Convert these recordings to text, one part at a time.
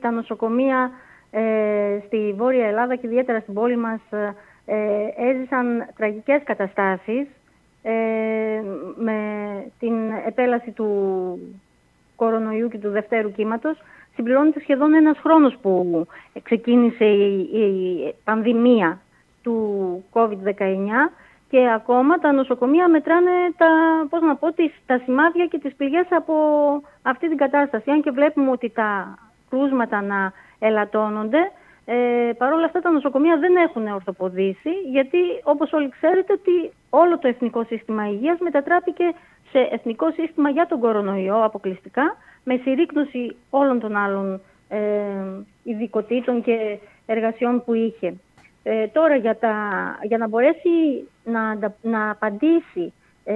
τα νοσοκομεία ε, στη Βόρεια Ελλάδα και ιδιαίτερα στην πόλη μας ε, έζησαν τραγικές καταστάσεις ε, με την επέλαση του κορονοϊού και του δευτέρου κύματος. Συμπληρώνεται σχεδόν ένας χρόνος που ξεκίνησε η, πανδημία του COVID-19 και ακόμα τα νοσοκομεία μετράνε τα, πώς να πω, τις, τα σημάδια και τις πληγές από αυτή την κατάσταση. Αν και βλέπουμε ότι τα κρούσματα να ελαττώνονται, ε, Παρ' όλα αυτά τα νοσοκομεία δεν έχουν ορθοποδήσει, γιατί όπως όλοι ξέρετε ότι όλο το Εθνικό Σύστημα Υγείας μετατράπηκε σε Εθνικό Σύστημα για τον κορονοϊό αποκλειστικά, με συρρήκνωση όλων των άλλων ε, ειδικοτήτων και εργασιών που είχε. Ε, τώρα για, τα, για να μπορέσει να, να απαντήσει ε,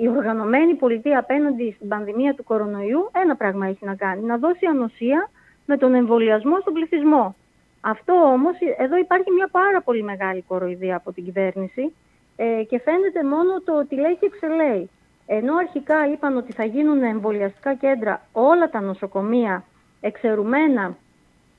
η οργανωμένη πολιτεία απέναντι στην πανδημία του κορονοϊού, ένα πράγμα έχει να κάνει, να δώσει ανοσία με τον εμβολιασμό στον πληθυσμό. Αυτό όμως, εδώ υπάρχει μια πάρα πολύ μεγάλη κοροϊδία από την κυβέρνηση ε, και φαίνεται μόνο το ότι λέει και ξελέει. Ενώ αρχικά είπαν ότι θα γίνουν εμβολιαστικά κέντρα όλα τα νοσοκομεία εξαιρούμενα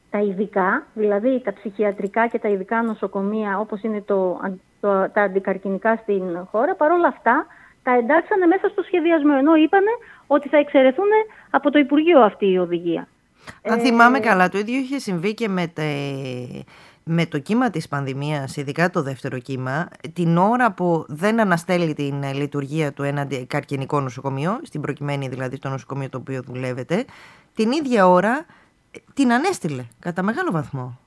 τα ειδικά, δηλαδή τα ψυχιατρικά και τα ειδικά νοσοκομεία όπως είναι το, το, τα αντικαρκυνικά στην χώρα, παρόλα αυτά τα εντάξανε μέσα στο σχεδιασμό, ενώ είπανε ότι θα εξαιρεθούν από το Υπουργείο αυτή η οδηγία. Αν θυμάμαι ε, καλά, το ίδιο είχε συμβεί και με, με το κύμα της πανδημίας, ειδικά το δεύτερο κύμα, την ώρα που δεν αναστέλει την λειτουργία του ένα καρκινικό νοσοκομείο, στην προκειμένη δηλαδή το νοσοκομείο το οποίο δουλεύετε, την ίδια ώρα ε, την ανέστηλε κατά μεγάλο βαθμό.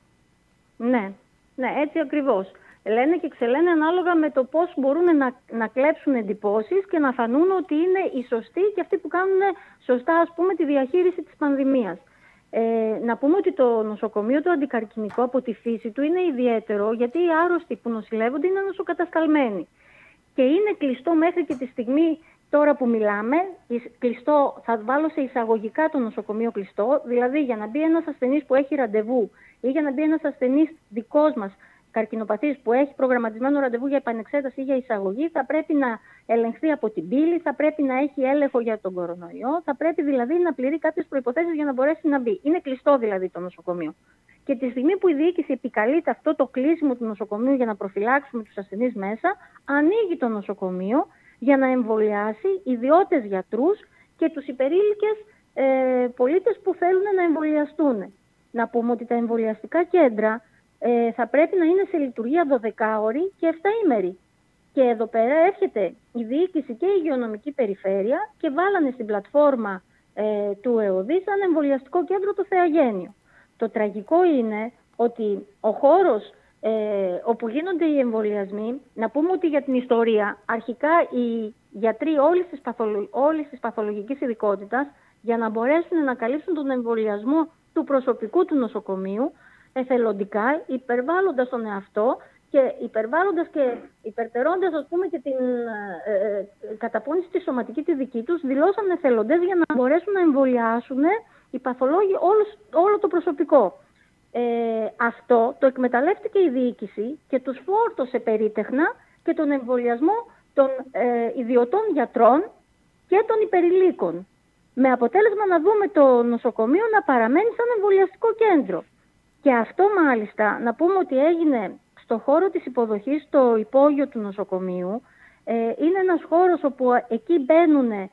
Ναι, ναι, έτσι ακριβώς. Λένε και ξελένε ανάλογα με το πώς μπορούν να, να κλέψουν εντυπώσεις και να φανούν ότι είναι οι σωστοί και αυτοί που κάνουν σωστά ας πούμε τη διαχείριση της πανδημίας. Ε, να πούμε ότι το νοσοκομείο το αντικαρκυνικό από τη φύση του είναι ιδιαίτερο γιατί οι άρρωστοι που νοσηλεύονται είναι νοσοκατασταλμένοι. Και είναι κλειστό μέχρι και τη στιγμή τώρα που μιλάμε, κλειστό, θα βάλω σε εισαγωγικά το νοσοκομείο κλειστό, δηλαδή για να μπει ένας ασθενής που έχει ραντεβού ή για να μπει ένας ασθενής δικός μας καρκινοπαθής που έχει προγραμματισμένο ραντεβού για επανεξέταση ή για εισαγωγή θα πρέπει να ελεγχθεί από την πύλη, θα πρέπει να έχει έλεγχο για τον κορονοϊό, θα πρέπει δηλαδή να πληρεί κάποιες προποθέσει για να μπορέσει να μπει. Είναι κλειστό δηλαδή το νοσοκομείο. Και τη στιγμή που η διοίκηση επικαλείται αυτό το κλείσιμο του νοσοκομείου για να προφυλάξουμε τους ασθενείς μέσα, ανοίγει το νοσοκομείο για να εμβολιάσει ιδιώτες γιατρούς και τους υπερήλικες ε, πολίτες που θέλουν να εμβολιαστούν. Να πούμε ότι τα εμβολιαστικά κέντρα ε, θα πρέπει να είναι σε λειτουργία 12 ώρη και 7 ημέρη. Και εδώ πέρα έρχεται η διοίκηση και η υγειονομική περιφέρεια και βάλανε στην πλατφόρμα ε, του ΕΟΔΗ σαν εμβολιαστικό κέντρο το Θεαγένιο. Το τραγικό είναι ότι ο χώρος ε, όπου γίνονται οι εμβολιασμοί, να πούμε ότι για την ιστορία, αρχικά οι γιατροί όλης της, παθολο, όλης της παθολογικής ειδικότητας, για να μπορέσουν να καλύψουν τον εμβολιασμό του προσωπικού του νοσοκομείου, εθελοντικά, υπερβάλλοντας τον εαυτό και υπερβάλλοντας και υπερτερώντας ας πούμε και την ε, ε, καταπώνηση τη σωματική τη δική τους δηλώσαν εθελοντές για να μπορέσουν να εμβολιάσουν οι παθολόγοι όλο, το προσωπικό. Ε, αυτό το εκμεταλλεύτηκε η διοίκηση και τους φόρτωσε περίτεχνα και τον εμβολιασμό των ε, ιδιωτών γιατρών και των υπερηλίκων. Με αποτέλεσμα να δούμε το νοσοκομείο να παραμένει σαν εμβολιαστικό κέντρο. Και αυτό μάλιστα, να πούμε ότι έγινε στο χώρο της υποδοχής, στο υπόγειο του νοσοκομείου, ε, είναι ένας χώρος όπου εκεί μπαίνουν, ε,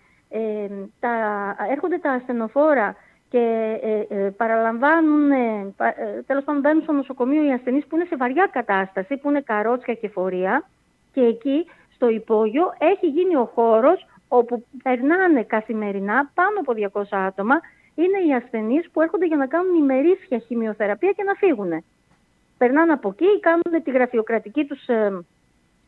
τα, έρχονται τα ασθενοφόρα και ε, ε παραλαμβάνουν, ε, τέλος πάντων μπαίνουν στο νοσοκομείο οι ασθενείς που είναι σε βαριά κατάσταση, που είναι καρότσια και φορεία και εκεί στο υπόγειο έχει γίνει ο χώρος όπου περνάνε καθημερινά πάνω από 200 άτομα είναι οι ασθενείς που έρχονται για να κάνουν ημερήσια χημειοθεραπεία και να φύγουν περνάνε από εκεί, κάνουν τη γραφειοκρατική τους ε,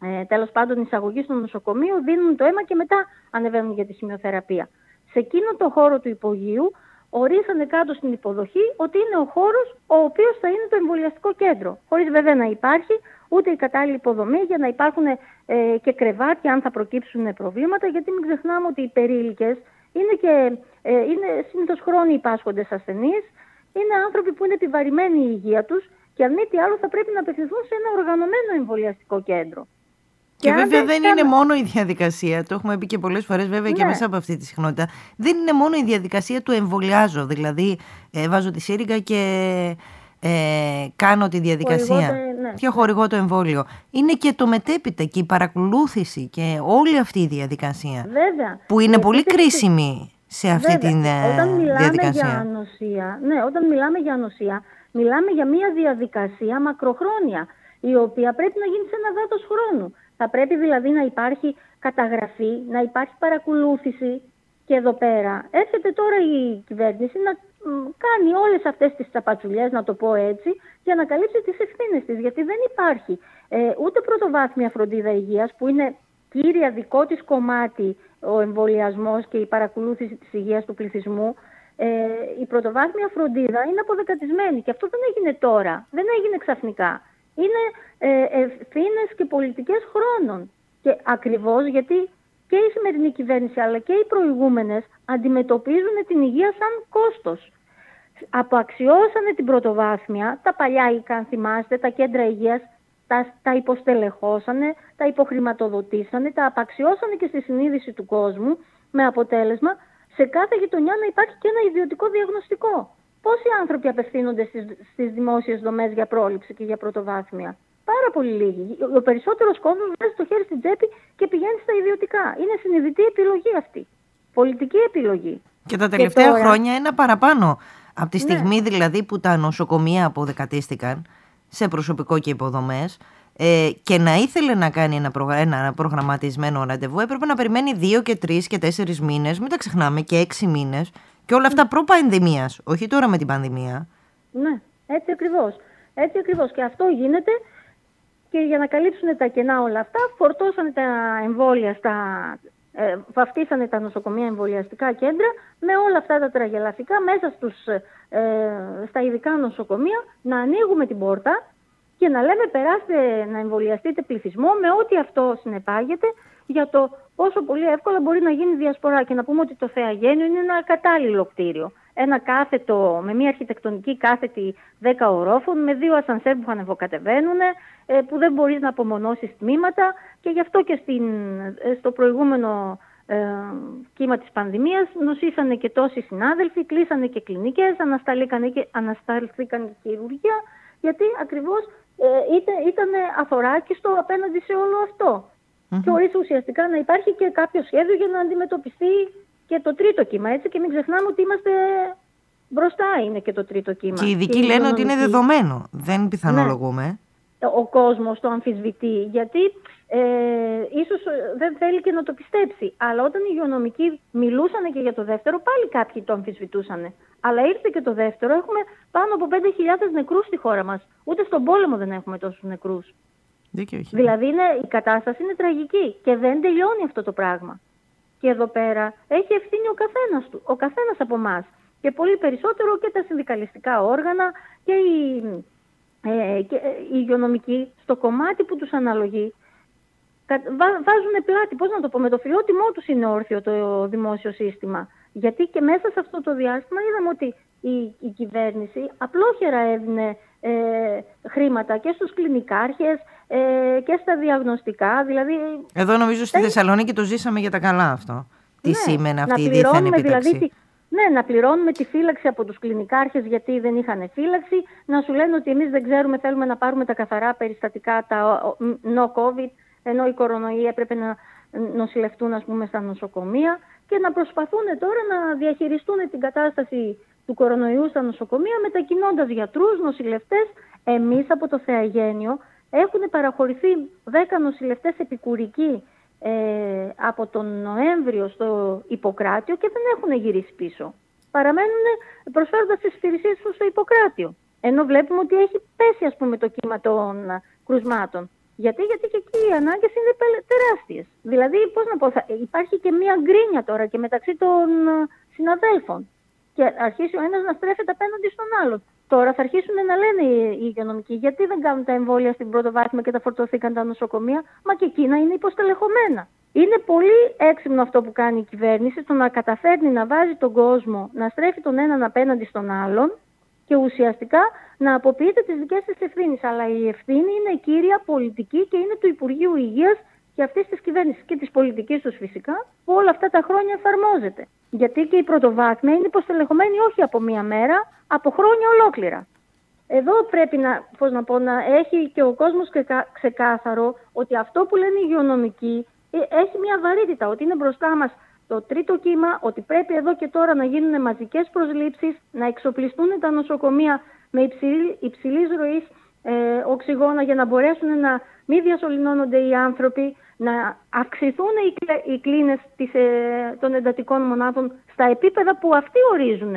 ε, τέλος πάντων εισαγωγή στο νοσοκομείο, δίνουν το αίμα και μετά ανεβαίνουν για τη σημειοθεραπεία. Σε εκείνο το χώρο του υπογείου ορίσανε κάτω στην υποδοχή ότι είναι ο χώρος ο οποίος θα είναι το εμβολιαστικό κέντρο. Χωρίς βέβαια να υπάρχει ούτε η κατάλληλη υποδομή για να υπάρχουν ε, και κρεβάτια αν θα προκύψουν προβλήματα, γιατί μην ξεχνάμε ότι οι περίλικες είναι, και, ε, είναι συνήθως χρόνιοι πάσχοντες ασθενείς, είναι άνθρωποι που είναι επιβαρημένοι η υγεία τους και αν μη τι άλλο θα πρέπει να απευθυνθούν σε ένα οργανωμένο εμβολιαστικό κέντρο. Και, βέβαια δεν είναι μόνο η διαδικασία, το έχουμε πει και πολλές φορές βέβαια και ναι. μέσα από αυτή τη συχνότητα, δεν είναι μόνο η διαδικασία του εμβολιάζω, δηλαδή ε, βάζω τη σύριγγα και ε, κάνω τη διαδικασία ναι. και χορηγώ το εμβόλιο. Είναι και το μετέπειτα και η παρακολούθηση και όλη αυτή η διαδικασία βέβαια. που είναι πολύ κρίσιμη σε αυτή τη διαδικασία. Όταν μιλάμε για ανοσία, ναι, όταν μιλάμε για ανοσία, μιλάμε για μια διαδικασία μακροχρόνια, η οποία πρέπει να γίνει σε ένα δάτος χρόνου. Θα πρέπει δηλαδή να υπάρχει καταγραφή, να υπάρχει παρακολούθηση και εδώ πέρα. Έρχεται τώρα η κυβέρνηση να κάνει όλες αυτές τις τσαπατσουλιές, να το πω έτσι, για να καλύψει τις ευθύνες της. Γιατί δεν υπάρχει ε, ούτε πρωτοβάθμια φροντίδα υγείας, που είναι κύρια δικό της κομμάτι ο εμβολιασμός και η παρακολούθηση της υγείας του πληθυσμού. Ε, η πρωτοβάθμια φροντίδα είναι αποδεκατισμένη και αυτό δεν έγινε τώρα, δεν έγινε ξαφνικά. Είναι ε, ευθύνες και πολιτικές χρόνων. Και ακριβώς γιατί και η σημερινή κυβέρνηση αλλά και οι προηγούμενες αντιμετωπίζουν την υγεία σαν κόστος. Αποαξιώσανε την πρωτοβάθμια, τα παλιά αν θυμάστε, τα κέντρα υγείας, τα, τα υποστελεχώσανε, τα υποχρηματοδοτήσανε, τα απαξιώσανε και στη συνείδηση του κόσμου με αποτέλεσμα σε κάθε γειτονιά να υπάρχει και ένα ιδιωτικό διαγνωστικό. Πόσοι άνθρωποι απευθύνονται στις, στις δημόσιες δομές για πρόληψη και για πρωτοβάθμια; Πάρα πολύ λίγοι. Ο περισσότερος κόσμος βάζει το χέρι στην τσέπη και πηγαίνει στα ιδιωτικά. Είναι συνειδητή επιλογή αυτή. Πολιτική επιλογή. Και τα τελευταία χρόνια ένα παραπάνω. Από τη ναι. στιγμή δηλαδή που τα νοσοκομεία αποδεκατίστηκαν σε προσωπικό και υποδομές ε, και να ήθελε να κάνει ένα, ένα προγραμματισμένο ραντεβού έπρεπε να περιμένει δύο και τρεις και τέσσερις μήνες, μην τα ξεχνάμε και έξι μήνες και όλα αυτά προ πανδημίας, όχι τώρα με την πανδημία. Ναι, έτσι ακριβώς. Έτσι ακριβώς. Και αυτό γίνεται και για να καλύψουν τα κενά όλα αυτά φορτώσανε τα εμβόλια στα... Ε, βαφτίσανε τα νοσοκομεία εμβολιαστικά κέντρα με όλα αυτά τα τραγελαφικά μέσα στους, ε, στα ειδικά νοσοκομεία να ανοίγουμε την πόρτα και να λέμε περάστε να εμβολιαστείτε πληθυσμό με ό,τι αυτό συνεπάγεται για το πόσο πολύ εύκολα μπορεί να γίνει διασπορά και να πούμε ότι το Θεαγένιο είναι ένα κατάλληλο κτίριο ένα κάθετο, με μια αρχιτεκτονική κάθετη 10 ορόφων, με δύο ασανσέρ που ανεβοκατεβαίνουν, ε, που δεν μπορείς να απομονώσεις τμήματα και γι' αυτό και στην, ε, στο προηγούμενο ε, κύμα της πανδημίας νοσήσανε και τόσοι συνάδελφοι, κλείσανε και κλινικές, ανασταλήκαν και, ανασταλθήκαν και χειρουργία, γιατί ακριβώς ε, ήταν, αφοράκιστο απέναντι σε όλο αυτό. Mm-hmm. Και χωρίς ουσιαστικά να υπάρχει και κάποιο σχέδιο για να αντιμετωπιστεί και το τρίτο κύμα. Έτσι και μην ξεχνάμε ότι είμαστε μπροστά είναι και το τρίτο κύμα. Και οι ειδικοί λένε ότι είναι δεδομένο. Δεν πιθανολογούμε. Ναι. Ο κόσμος το αμφισβητεί γιατί ε, ίσως δεν θέλει και να το πιστέψει. Αλλά όταν οι υγειονομικοί μιλούσαν και για το δεύτερο πάλι κάποιοι το αμφισβητούσαν. Αλλά ήρθε και το δεύτερο. Έχουμε πάνω από 5.000 νεκρούς στη χώρα μας. Ούτε στον πόλεμο δεν έχουμε τόσους νεκρούς. Δηλαδή είναι, η κατάσταση είναι τραγική και δεν τελειώνει αυτό το πράγμα. Και εδώ πέρα έχει ευθύνη ο καθένας, του, ο καθένας από εμάς. Και πολύ περισσότερο και τα συνδικαλιστικά όργανα και οι, ε, και ε, οι υγειονομικοί στο κομμάτι που τους αναλογεί βάζουν πλάτη, πώς να το πω, με το φιλότιμό τους είναι όρθιο το δημόσιο σύστημα. Γιατί και μέσα σε αυτό το διάστημα είδαμε ότι η, η κυβέρνηση απλόχερα έδινε ε, χρήματα και στους κλινικάρχες ε, και στα διαγνωστικά. Δηλαδή, Εδώ νομίζω στη Θεσσαλονίκη το ζήσαμε για τα καλά αυτό. Τι ναι, σήμαινε αυτή η δίθεν επίταξη. Δηλαδή, ναι, να πληρώνουμε τη φύλαξη από τους κλινικάρχες γιατί δεν είχαν φύλαξη, να σου λένε ότι εμείς δεν ξέρουμε, θέλουμε να πάρουμε τα καθαρά περιστατικά, τα no COVID, ενώ οι κορονοϊοί έπρεπε να νοσηλευτούν ας πούμε στα νοσοκομεία και να προσπαθούν τώρα να διαχειριστούν την κατάσταση του κορονοϊού στα νοσοκομεία μετακινώντας γιατρούς, νοσηλευτές. Εμείς από το Θεαγένιο έχουν παραχωρηθεί 10 νοσηλευτές επικουρικοί ε, από τον Νοέμβριο στο Ιπποκράτιο και δεν έχουν γυρίσει πίσω. Παραμένουν προσφέροντας τις υπηρεσίες τους στο Ιπποκράτιο. Ενώ βλέπουμε ότι έχει πέσει ας πούμε το κύμα των κρουσμάτων. Γιατί, γιατί και εκεί οι ανάγκες είναι τεράστιες. Δηλαδή, πώς να πω, υπάρχει και μία γκρίνια τώρα και μεταξύ των συναδέλφων και αρχίσει ο ένας να στρέφεται απέναντι στον άλλον. Τώρα θα αρχίσουν να λένε οι υγειονομικοί γιατί δεν κάνουν τα εμβόλια στην πρωτοβάθμια και τα φορτωθήκαν τα νοσοκομεία, μα και εκείνα είναι υποστελεχωμένα. Είναι πολύ έξυπνο αυτό που κάνει η κυβέρνηση, το να καταφέρνει να βάζει τον κόσμο να στρέφει τον έναν απέναντι στον άλλον και ουσιαστικά να αποποιείται τις δικές της ευθύνες. Αλλά η ευθύνη είναι κύρια πολιτική και είναι του Υπουργείου Υγείας και αυτής της κυβέρνησης και της πολιτικής τους φυσικά, που όλα αυτά τα χρόνια εφαρμόζεται. Γιατί και η πρωτοβάθμια είναι υποστελεχωμένη όχι από μία μέρα, από χρόνια ολόκληρα. Εδώ πρέπει να, πώς να, πω, να έχει και ο κόσμος ξεκάθαρο ότι αυτό που λένε οι υγειονομικοί ε, έχει μια βαρύτητα, ότι είναι μπροστά μας το τρίτο κύμα, ότι πρέπει εδώ και τώρα να γίνουν μαζικές προσλήψεις, να εξοπλιστούν τα νοσοκομεία με υψηλή, υψηλής ροής ε, οξυγόνα για να μπορέσουν να μην διασωληνώνονται οι άνθρωποι, να αυξηθούν οι, οι κλίνες της, ε, των εντατικών μονάδων στα επίπεδα που αυτοί ορίζουν.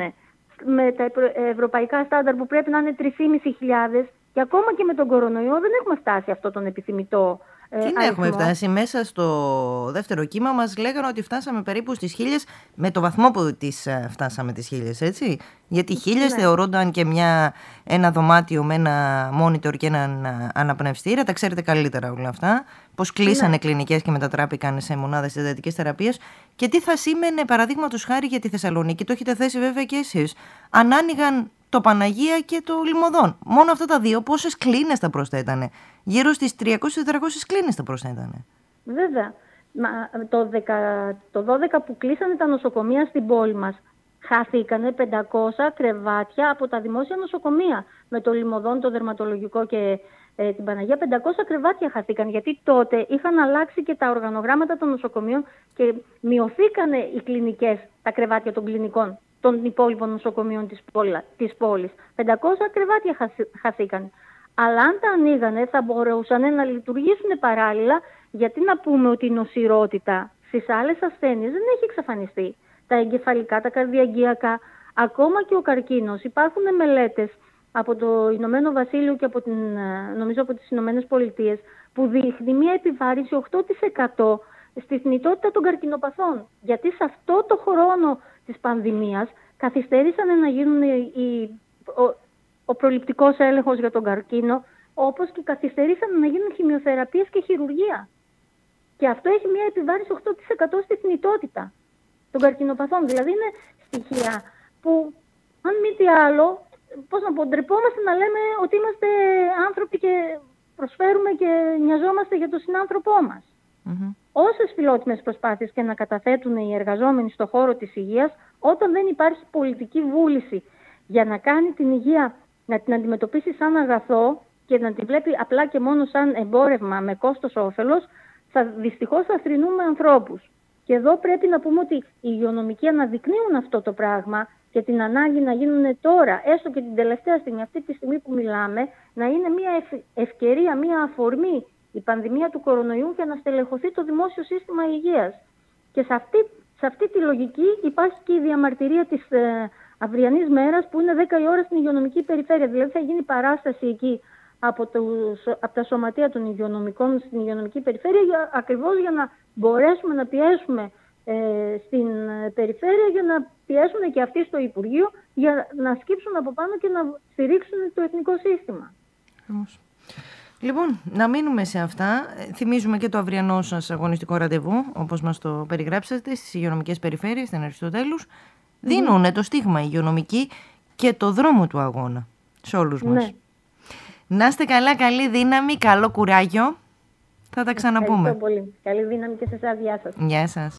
Με τα ευρωπαϊκά στάνταρ που πρέπει να είναι 3.500 και ακόμα και με τον κορονοϊό δεν έχουμε φτάσει αυτό τον επιθυμητό ε, Τι να έχουμε φτάσει. Μέσα στο δεύτερο κύμα μας λέγανε ότι φτάσαμε περίπου στις χίλιες με το βαθμό που τις ε, φτάσαμε τις χίλιες, έτσι. Γιατί χίλιες ναι. θεωρούνταν και μια, ένα δωμάτιο με ένα monitor και έναν ε, αναπνευστήρα. Τα ξέρετε καλύτερα όλα αυτά. Πώς κλείσανε ναι. κλινικές και μετατράπηκαν σε μονάδες εντατικής θεραπείας. Και τι θα σήμαινε παραδείγματος χάρη για τη Θεσσαλονίκη. Το έχετε θέσει βέβαια και εσείς. Αν άνοιγαν το Παναγία και το Λιμωδόν. Μόνο αυτά τα δύο πόσες κλίνες θα προσθέτανε γύρω στις 300-400 κλίνες θα προσθέτανε. Βέβαια. Μα, το, 10, το 12 που κλείσανε τα νοσοκομεία στην πόλη μας, χάθηκανε 500 κρεβάτια από τα δημόσια νοσοκομεία. Με το λιμωδόν, το δερματολογικό και ε, την Παναγία, 500 κρεβάτια χαθήκαν. Γιατί τότε είχαν αλλάξει και τα οργανογράμματα των νοσοκομείων και μειωθήκανε οι κλινικές, τα κρεβάτια των κλινικών των υπόλοιπων νοσοκομείων της, της πόλης. 500 κρεβάτια χαθήκαν. Αλλά αν τα ανοίγανε θα μπορούσαν να λειτουργήσουν παράλληλα γιατί να πούμε ότι η νοσηρότητα στις άλλες ασθένειες δεν έχει εξαφανιστεί. Τα εγκεφαλικά, τα καρδιαγγειακά, ακόμα και ο καρκίνος. Υπάρχουν μελέτες από το Ηνωμένο Βασίλειο και από την, ε, νομίζω από τις Ηνωμένες Πολιτείες που δείχνει μια επιβάρηση 8% στη θνητότητα των καρκινοπαθών. Γιατί σε αυτό το χρόνο της πανδημίας καθυστέρησαν να γίνουν οι, ο προληπτικός έλεγχος για τον καρκίνο, όπως και καθυστερήσαν να γίνουν χημειοθεραπείες και χειρουργία. Και αυτό έχει μια επιβάρηση 8% στη θνητότητα των καρκινοπαθών. Δηλαδή είναι στοιχεία που, αν μη τι άλλο, πώς να πω, ντρεπόμαστε να λέμε ότι είμαστε άνθρωποι και προσφέρουμε και νοιαζόμαστε για τον συνάνθρωπό μας. Mm-hmm. Όσες φιλότιμες προσπάθειες και να καταθέτουν οι εργαζόμενοι στον χώρο της υγείας, όταν δεν υπάρχει πολιτική βούληση για να κάνει την υγεία να την αντιμετωπίσει σαν αγαθό και να την βλέπει απλά και μόνο σαν εμπόρευμα με κόστος όφελος, θα, δυστυχώς θα θρυνούμε ανθρώπους. Και εδώ πρέπει να πούμε ότι οι υγειονομικοί αναδεικνύουν αυτό το πράγμα και την ανάγκη να γίνουν τώρα, έστω και την τελευταία στιγμή, αυτή τη στιγμή που μιλάμε, να είναι μια ευκαιρία, μια αφορμή η πανδημία του κορονοϊού για να στελεχωθεί το δημόσιο σύστημα υγείας. Και σε αυτή, σε αυτή τη λογική υπάρχει και η διαμαρτυρία της ε, αυριανής μέρας που είναι 10 η ώρα στην υγειονομική περιφέρεια. Δηλαδή θα γίνει παράσταση εκεί από, τους, από τα σωματεία των υγειονομικών στην υγειονομική περιφέρεια για, ακριβώς για να μπορέσουμε να πιέσουμε ε, στην περιφέρεια για να πιέσουν και αυτοί στο Υπουργείο για να σκύψουν από πάνω και να στηρίξουν το εθνικό σύστημα. Λοιπόν, να μείνουμε σε αυτά. Θυμίζουμε και το αυριανό σας αγωνιστικό ραντεβού, όπως μας το περιγράψατε, στις υγειονομικές περιφέρειες, στην Αριστοτέλους δίνουν το στίγμα υγειονομική και το δρόμο του αγώνα σε όλους μας. Ναι. Να είστε καλά, καλή δύναμη, καλό κουράγιο. Θα τα ξαναπούμε. Ευχαριστώ πολύ. Καλή δύναμη και σε εσάς. Γεια σας. Γεια σας.